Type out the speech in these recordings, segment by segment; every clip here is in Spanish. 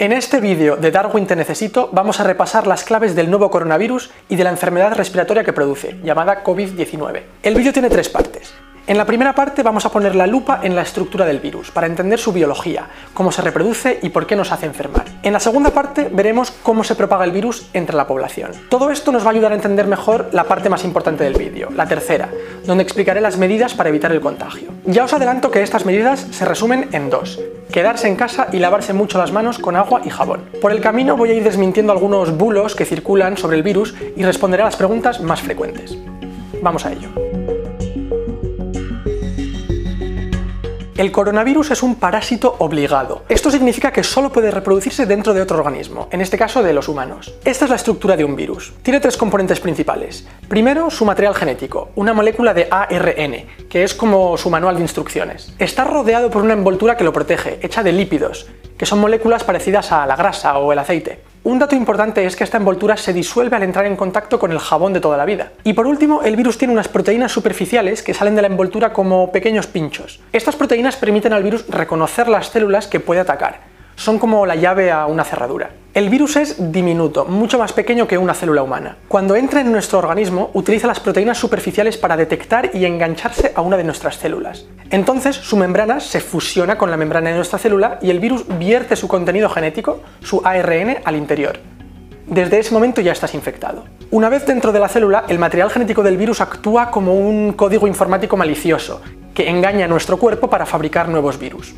En este vídeo de Darwin Te Necesito vamos a repasar las claves del nuevo coronavirus y de la enfermedad respiratoria que produce, llamada COVID-19. El vídeo tiene tres partes. En la primera parte vamos a poner la lupa en la estructura del virus, para entender su biología, cómo se reproduce y por qué nos hace enfermar. En la segunda parte veremos cómo se propaga el virus entre la población. Todo esto nos va a ayudar a entender mejor la parte más importante del vídeo, la tercera, donde explicaré las medidas para evitar el contagio. Ya os adelanto que estas medidas se resumen en dos. Quedarse en casa y lavarse mucho las manos con agua y jabón. Por el camino voy a ir desmintiendo algunos bulos que circulan sobre el virus y responderé a las preguntas más frecuentes. Vamos a ello. El coronavirus es un parásito obligado. Esto significa que solo puede reproducirse dentro de otro organismo, en este caso de los humanos. Esta es la estructura de un virus. Tiene tres componentes principales. Primero, su material genético, una molécula de ARN, que es como su manual de instrucciones. Está rodeado por una envoltura que lo protege, hecha de lípidos, que son moléculas parecidas a la grasa o el aceite. Un dato importante es que esta envoltura se disuelve al entrar en contacto con el jabón de toda la vida. Y por último, el virus tiene unas proteínas superficiales que salen de la envoltura como pequeños pinchos. Estas proteínas permiten al virus reconocer las células que puede atacar son como la llave a una cerradura. El virus es diminuto, mucho más pequeño que una célula humana. Cuando entra en nuestro organismo, utiliza las proteínas superficiales para detectar y engancharse a una de nuestras células. Entonces, su membrana se fusiona con la membrana de nuestra célula y el virus vierte su contenido genético, su ARN, al interior. Desde ese momento ya estás infectado. Una vez dentro de la célula, el material genético del virus actúa como un código informático malicioso, que engaña a nuestro cuerpo para fabricar nuevos virus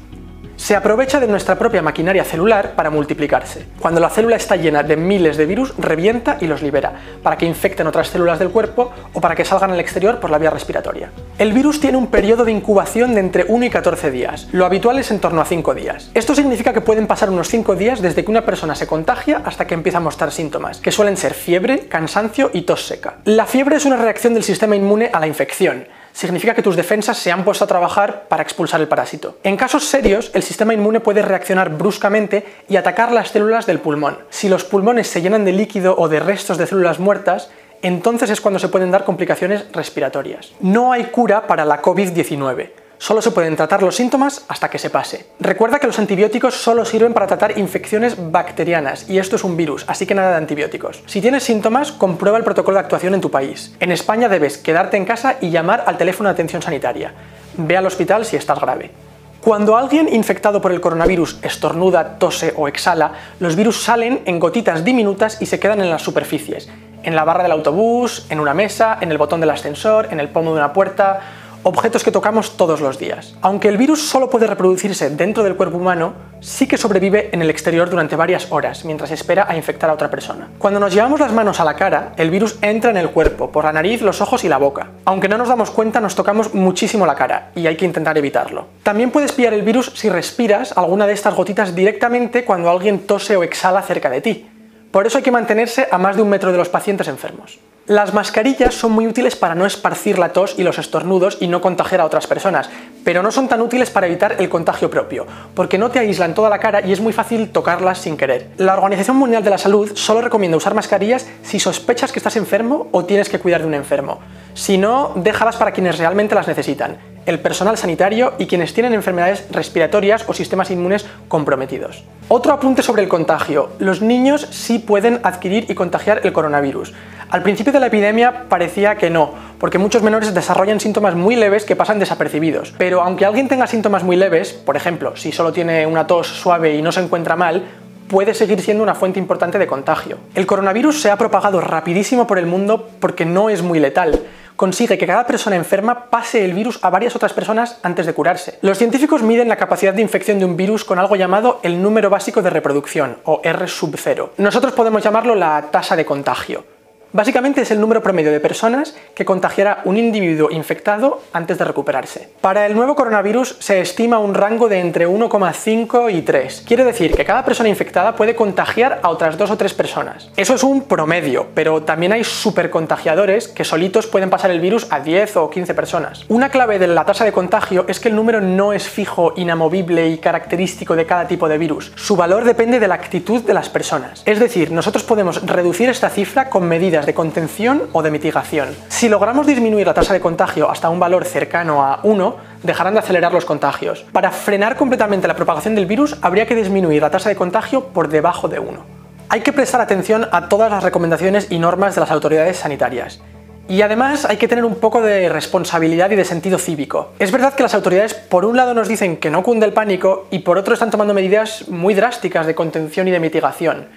se aprovecha de nuestra propia maquinaria celular para multiplicarse. Cuando la célula está llena de miles de virus, revienta y los libera, para que infecten otras células del cuerpo o para que salgan al exterior por la vía respiratoria. El virus tiene un periodo de incubación de entre 1 y 14 días. Lo habitual es en torno a 5 días. Esto significa que pueden pasar unos 5 días desde que una persona se contagia hasta que empieza a mostrar síntomas, que suelen ser fiebre, cansancio y tos seca. La fiebre es una reacción del sistema inmune a la infección significa que tus defensas se han puesto a trabajar para expulsar el parásito. En casos serios, el sistema inmune puede reaccionar bruscamente y atacar las células del pulmón. Si los pulmones se llenan de líquido o de restos de células muertas, entonces es cuando se pueden dar complicaciones respiratorias. No hay cura para la COVID-19 solo se pueden tratar los síntomas hasta que se pase. Recuerda que los antibióticos solo sirven para tratar infecciones bacterianas y esto es un virus, así que nada de antibióticos. Si tienes síntomas, comprueba el protocolo de actuación en tu país. En España debes quedarte en casa y llamar al teléfono de atención sanitaria. Ve al hospital si estás grave. Cuando alguien infectado por el coronavirus estornuda, tose o exhala, los virus salen en gotitas diminutas y se quedan en las superficies, en la barra del autobús, en una mesa, en el botón del ascensor, en el pomo de una puerta, objetos que tocamos todos los días. Aunque el virus solo puede reproducirse dentro del cuerpo humano, sí que sobrevive en el exterior durante varias horas, mientras espera a infectar a otra persona. Cuando nos llevamos las manos a la cara, el virus entra en el cuerpo, por la nariz, los ojos y la boca. Aunque no nos damos cuenta, nos tocamos muchísimo la cara, y hay que intentar evitarlo. También puedes pillar el virus si respiras alguna de estas gotitas directamente cuando alguien tose o exhala cerca de ti. Por eso hay que mantenerse a más de un metro de los pacientes enfermos. Las mascarillas son muy útiles para no esparcir la tos y los estornudos y no contagiar a otras personas, pero no son tan útiles para evitar el contagio propio, porque no te aíslan toda la cara y es muy fácil tocarlas sin querer. La Organización Mundial de la Salud solo recomienda usar mascarillas si sospechas que estás enfermo o tienes que cuidar de un enfermo. Si no, déjalas para quienes realmente las necesitan el personal sanitario y quienes tienen enfermedades respiratorias o sistemas inmunes comprometidos. Otro apunte sobre el contagio. Los niños sí pueden adquirir y contagiar el coronavirus. Al principio de la epidemia parecía que no, porque muchos menores desarrollan síntomas muy leves que pasan desapercibidos. Pero aunque alguien tenga síntomas muy leves, por ejemplo, si solo tiene una tos suave y no se encuentra mal, puede seguir siendo una fuente importante de contagio. El coronavirus se ha propagado rapidísimo por el mundo porque no es muy letal consigue que cada persona enferma pase el virus a varias otras personas antes de curarse. Los científicos miden la capacidad de infección de un virus con algo llamado el número básico de reproducción, o R sub 0. Nosotros podemos llamarlo la tasa de contagio. Básicamente es el número promedio de personas que contagiará un individuo infectado antes de recuperarse. Para el nuevo coronavirus se estima un rango de entre 1,5 y 3. Quiere decir que cada persona infectada puede contagiar a otras dos o tres personas. Eso es un promedio, pero también hay supercontagiadores que solitos pueden pasar el virus a 10 o 15 personas. Una clave de la tasa de contagio es que el número no es fijo, inamovible y característico de cada tipo de virus. Su valor depende de la actitud de las personas. Es decir, nosotros podemos reducir esta cifra con medidas de contención o de mitigación. Si logramos disminuir la tasa de contagio hasta un valor cercano a 1, dejarán de acelerar los contagios. Para frenar completamente la propagación del virus, habría que disminuir la tasa de contagio por debajo de 1. Hay que prestar atención a todas las recomendaciones y normas de las autoridades sanitarias. Y además hay que tener un poco de responsabilidad y de sentido cívico. Es verdad que las autoridades por un lado nos dicen que no cunde el pánico y por otro están tomando medidas muy drásticas de contención y de mitigación.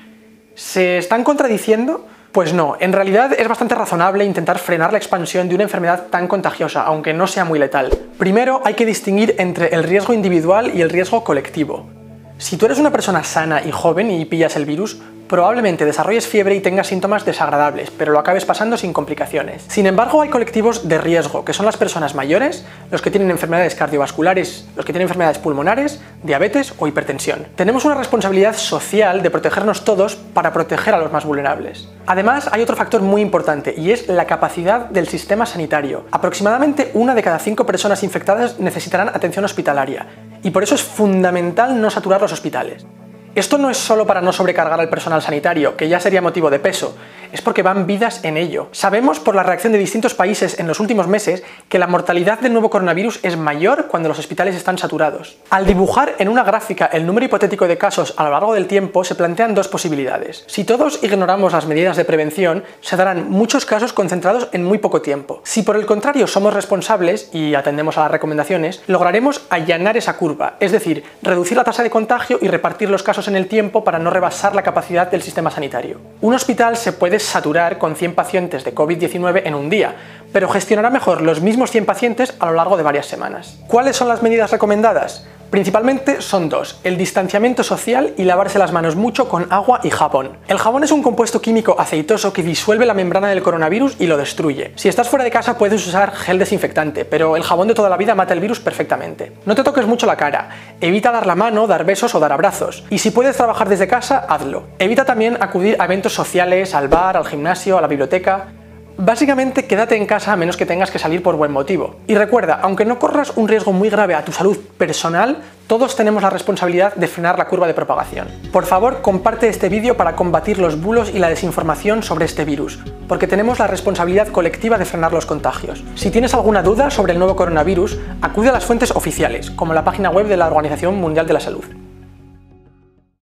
¿Se están contradiciendo? Pues no, en realidad es bastante razonable intentar frenar la expansión de una enfermedad tan contagiosa, aunque no sea muy letal. Primero hay que distinguir entre el riesgo individual y el riesgo colectivo. Si tú eres una persona sana y joven y pillas el virus, Probablemente desarrolles fiebre y tengas síntomas desagradables, pero lo acabes pasando sin complicaciones. Sin embargo, hay colectivos de riesgo, que son las personas mayores, los que tienen enfermedades cardiovasculares, los que tienen enfermedades pulmonares, diabetes o hipertensión. Tenemos una responsabilidad social de protegernos todos para proteger a los más vulnerables. Además, hay otro factor muy importante y es la capacidad del sistema sanitario. Aproximadamente una de cada cinco personas infectadas necesitarán atención hospitalaria y por eso es fundamental no saturar los hospitales. Esto no es solo para no sobrecargar al personal sanitario, que ya sería motivo de peso, es porque van vidas en ello. Sabemos por la reacción de distintos países en los últimos meses que la mortalidad del nuevo coronavirus es mayor cuando los hospitales están saturados. Al dibujar en una gráfica el número hipotético de casos a lo largo del tiempo, se plantean dos posibilidades. Si todos ignoramos las medidas de prevención, se darán muchos casos concentrados en muy poco tiempo. Si por el contrario somos responsables y atendemos a las recomendaciones, lograremos allanar esa curva, es decir, reducir la tasa de contagio y repartir los casos en el tiempo para no rebasar la capacidad del sistema sanitario. Un hospital se puede saturar con 100 pacientes de COVID-19 en un día, pero gestionará mejor los mismos 100 pacientes a lo largo de varias semanas. ¿Cuáles son las medidas recomendadas? Principalmente son dos, el distanciamiento social y lavarse las manos mucho con agua y jabón. El jabón es un compuesto químico aceitoso que disuelve la membrana del coronavirus y lo destruye. Si estás fuera de casa puedes usar gel desinfectante, pero el jabón de toda la vida mata el virus perfectamente. No te toques mucho la cara, evita dar la mano, dar besos o dar abrazos. Y si puedes trabajar desde casa, hazlo. Evita también acudir a eventos sociales, al bar, al gimnasio, a la biblioteca. Básicamente quédate en casa a menos que tengas que salir por buen motivo. Y recuerda, aunque no corras un riesgo muy grave a tu salud personal, todos tenemos la responsabilidad de frenar la curva de propagación. Por favor, comparte este vídeo para combatir los bulos y la desinformación sobre este virus, porque tenemos la responsabilidad colectiva de frenar los contagios. Si tienes alguna duda sobre el nuevo coronavirus, acude a las fuentes oficiales, como la página web de la Organización Mundial de la Salud.